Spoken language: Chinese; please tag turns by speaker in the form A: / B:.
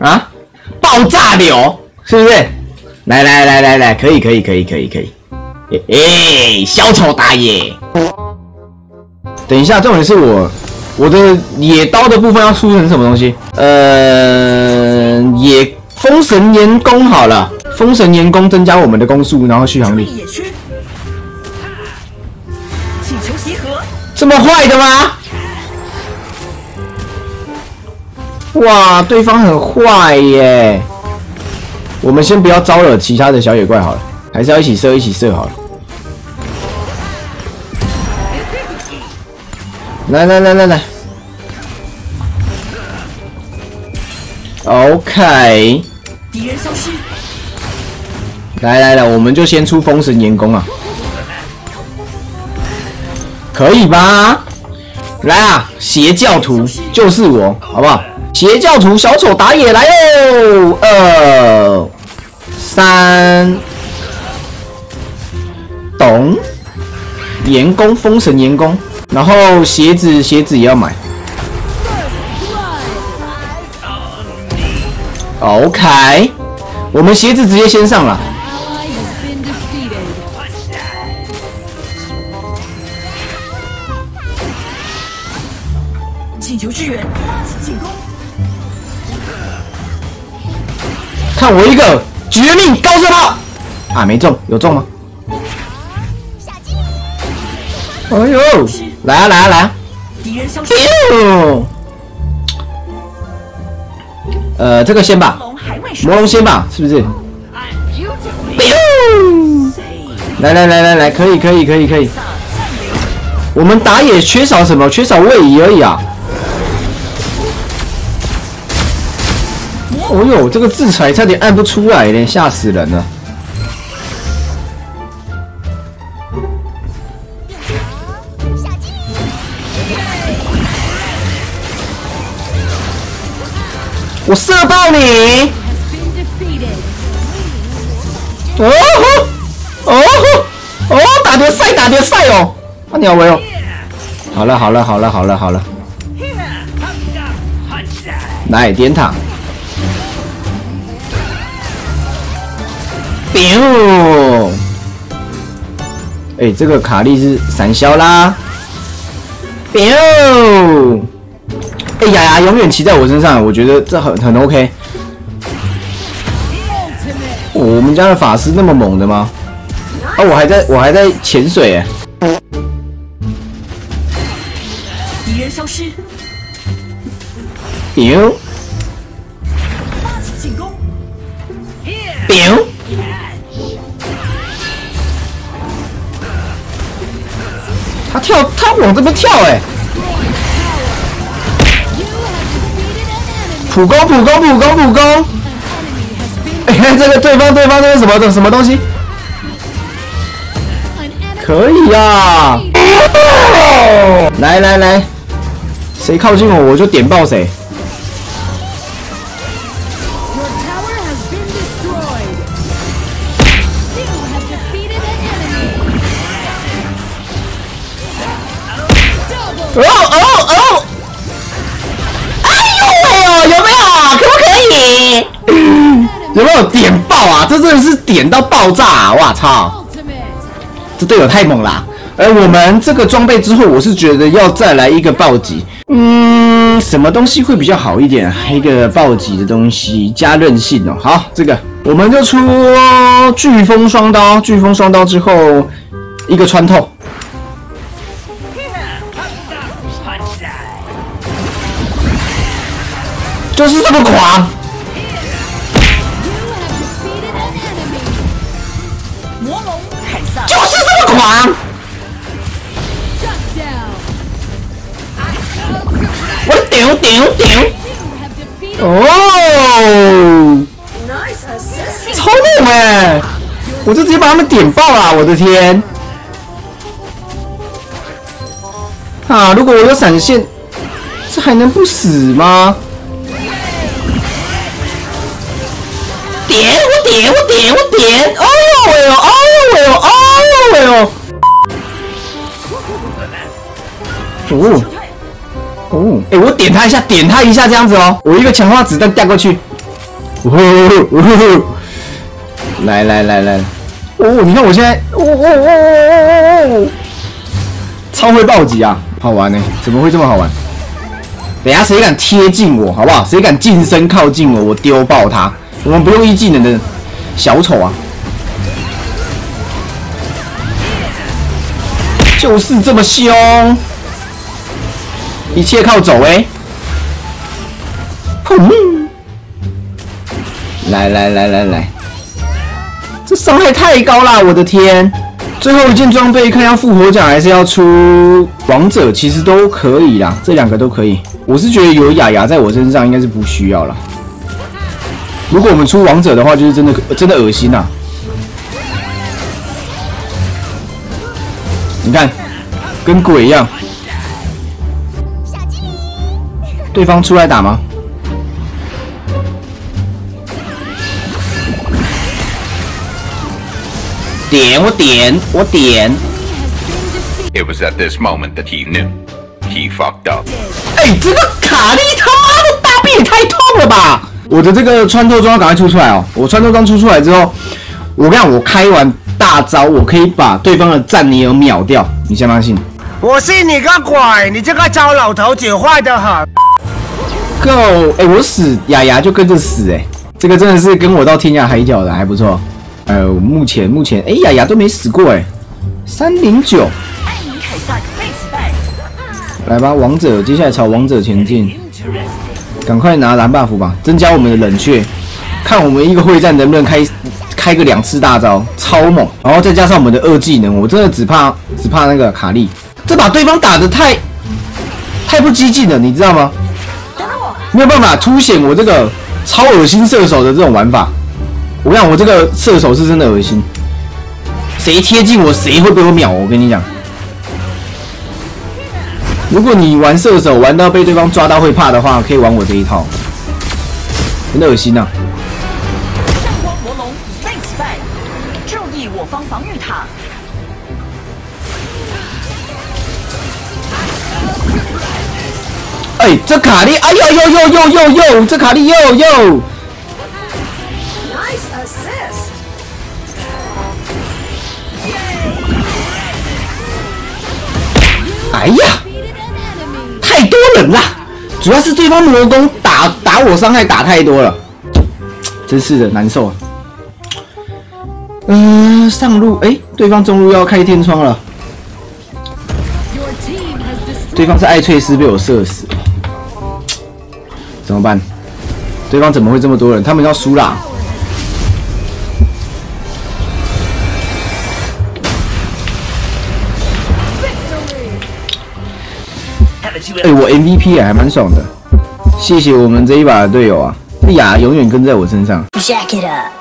A: 啊，爆炸流是不是？来来来来来，可以可以可以可以可以。哎，小丑打野。等一下，重点是我我的野刀的部分要出成什么东西？呃，野封神岩弓好了，封神岩弓增加我们的攻速，然后续航力。
B: 野区，请求集合。
A: 这么坏的吗？哇，对方很坏耶！我们先不要招惹其他的小野怪好了，还是要一起射，一起射好了。来来来来来，OK，
B: 敌人消失，
A: 来来来，我们就先出封神岩弓啊，可以吧？来啊，邪教徒就是我，好不好？邪教徒小丑打野来哟！二三，懂？岩弓，封神岩弓，然后鞋子，鞋子也要买。OK，我们鞋子直接先上了。
B: 请求支援，发起进攻。
A: 看我一个绝命高射炮啊！没中，有中吗？哎呦，来啊来啊来啊！
B: 敌人消失，
A: 呃，这个先吧，魔龙先吧，是不是？来来来来来，可以可以可以可以。我们打野缺少什么？缺少位移而已啊！哦呦，这个制裁差点按不出来嘞，吓死人了！我射爆你！哦吼哦吼哦，打点赛打点赛哦！啊鸟威哦！好了好了好了好了好了，来点塔。biu，哎，这个卡莉是闪消啦，biu，哎呀呀，永远骑在我身上，我觉得这很很 OK。哦我们家的法师那么猛的吗？啊，我还在我还在潜水哎。
B: 敌人消失
A: ，biu 他往这边跳哎。普攻普攻普攻普攻！哎，这个对方对方这是什么的什么东西？可以 呀、来来来，谁靠近我我就点爆谁。有没有点爆啊？这真的是点到爆炸、啊！哇操！这队友太猛啦！而我们这个装备之后，我是觉得要再来一个暴击。嗯，什么东西会比较好一点？一个暴击的东西加韧性哦。好，这个我们就出飓风双刀。飓风双刀之后，一个穿透。就是这么狂，么狂。我的屌屌屌！哦，超猛哎！我就直接把他们点爆了，我的天！啊，如果我有闪现，这还能不死吗？点我点我点我点！哦呦喂呦哦哦哦，哎、我点他一下，点他一下这样子哦，我一个强化子弹掉过去，呜呼呜呼！来来来来，哦，你看我现在，哦哦哦哦哦，超会暴击啊，好玩呢？怎么会这么好玩？等下谁敢贴近我，好不好？谁敢近身靠近我，我丢爆他！我们不用一技能的小丑啊，就是这么凶，一切靠走哎！砰！来来来来来，这伤害太高啦！我的天！最后一件装备看要复活甲还是要出王者，其实都可以啦，这两个都可以。我是觉得有雅雅在我身上应该是不需要了。如果我们出王者的话，就是真的真的恶心呐！你看，跟鬼一样。对方出来打吗？点我点我点。
C: It was at this moment that he knew he fucked up.
A: 哎，这个卡利他妈的大臂也太痛了吧！我的这个穿透装要赶快出出来哦！我穿透装出出来之后，我跟你讲，我开完大招，我可以把对方的战尼尔秒掉，你相不相信？
D: 我信你个鬼！你这个糟老头子坏得很。
A: Go！哎，我死，雅雅就跟着死，哎，这个真的是跟我到天涯海角的，还不错。呃，目前目前，哎，雅雅都没死过，哎，三零九。来吧，王者，接下来朝王者前进。赶快拿蓝 buff 吧，增加我们的冷却，看我们一个会战能不能开开个两次大招，超猛！然后再加上我们的二技能，我真的只怕只怕那个卡莉，这把对方打的太太不激进了，你知道吗？没有办法凸显我这个超恶心射手的这种玩法。我跟你讲，我这个射手是真的恶心，谁贴近我谁会被我秒，我跟你讲。如果你玩射手玩到被对方抓到会怕的话，可以玩我这一套，真的恶心呐！哎，这卡莉，哎呦呦呦呦呦呦，这卡莉呦呦！哎呀！太多人啦，主要是对方魔攻打打我伤害打太多了，真是的难受啊。嗯，上路哎，对方中路要开天窗了，对方是艾翠丝被我射死，怎么办？对方怎么会这么多人？他们要输了！哎，我 MVP 也还蛮爽的，谢谢我们这一把的队友啊，丽亚永远跟在我身上。Jack it up。